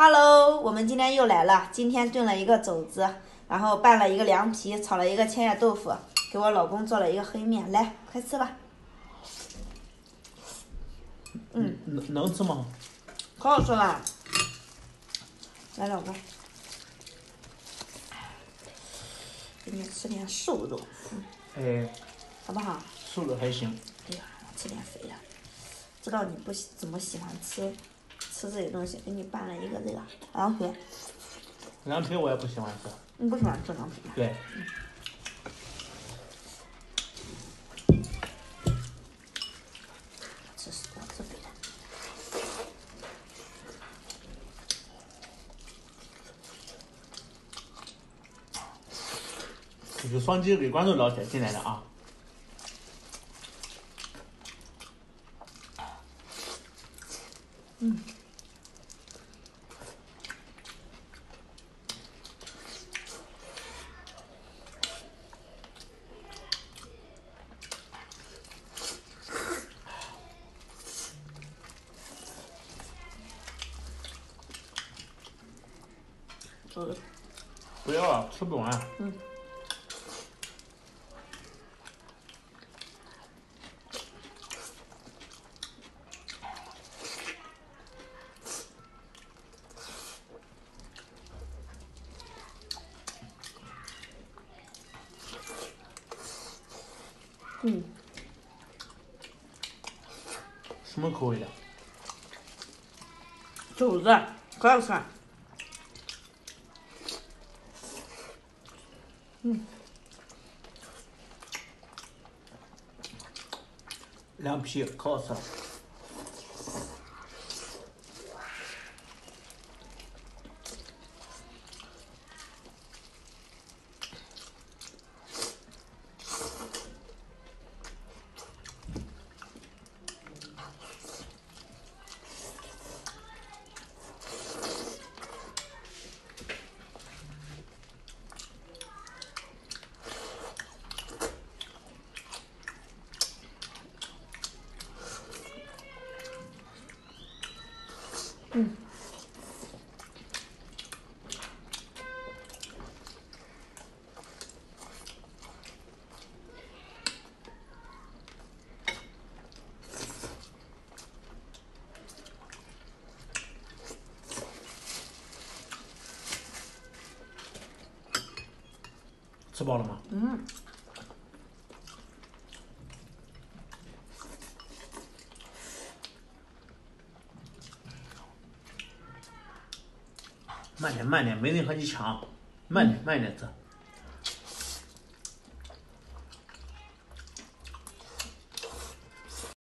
Hello，我们今天又来了。今天炖了一个肘子，然后拌了一个凉皮，炒了一个千叶豆腐，给我老公做了一个黑面。来，快吃吧。嗯，能能吃吗？可好吃了。来，老公，给你吃点瘦肉，哎，好不好？瘦肉还行。哎呀，我吃点肥的。知道你不喜怎么喜欢吃吃这些东西，给你拌了一个这个凉皮。凉皮我也不喜欢吃。你不喜欢吃凉皮？对。吃我吃肥的。这是双击给观众老铁进来的啊。嗯。不要啊，吃不完。嗯。嗯。什么口味的？肘子，可好 Lam shirë kasa. 吃饱了吗？嗯。慢点，慢点，没人和你抢，慢点，慢点吃。